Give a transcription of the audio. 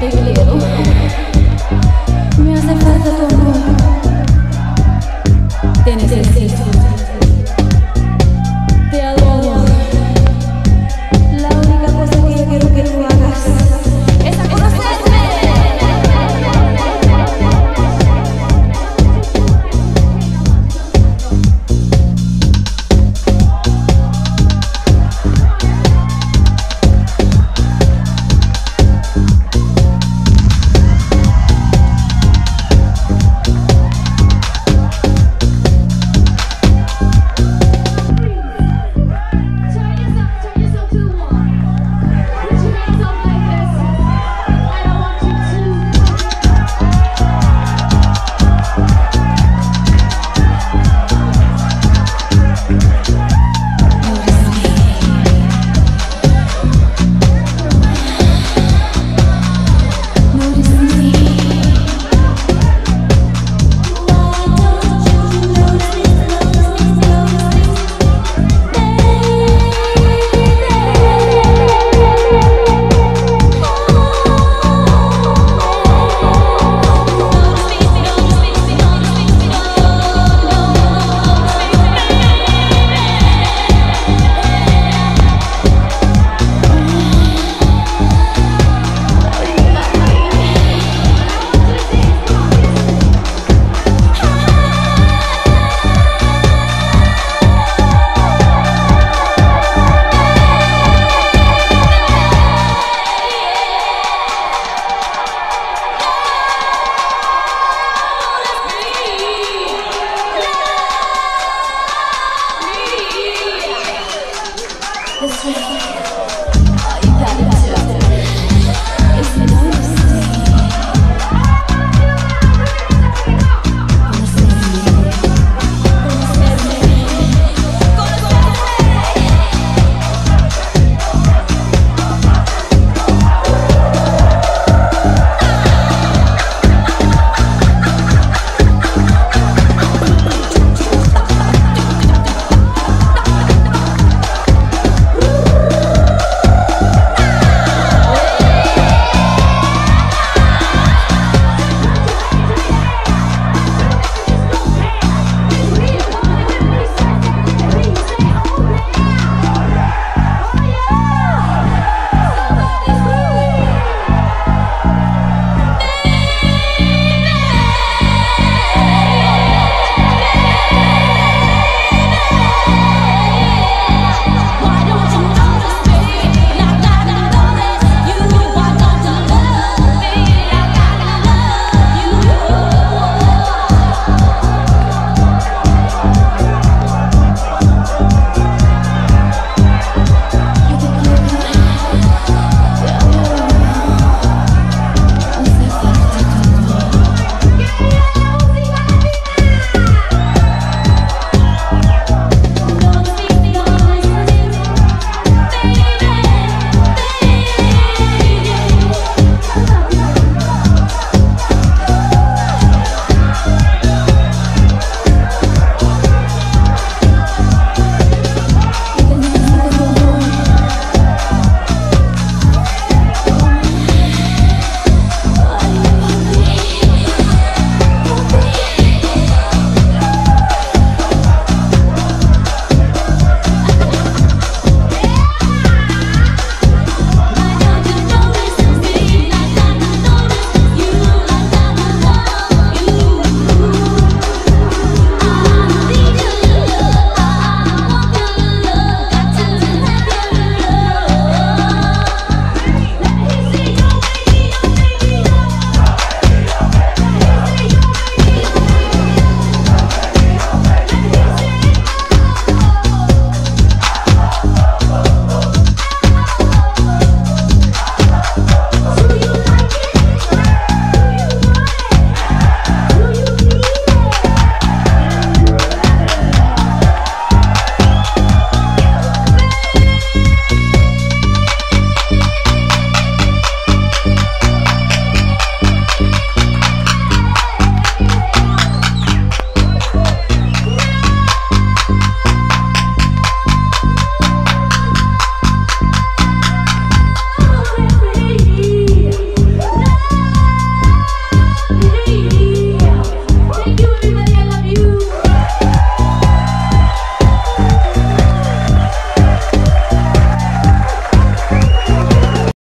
brasileiro.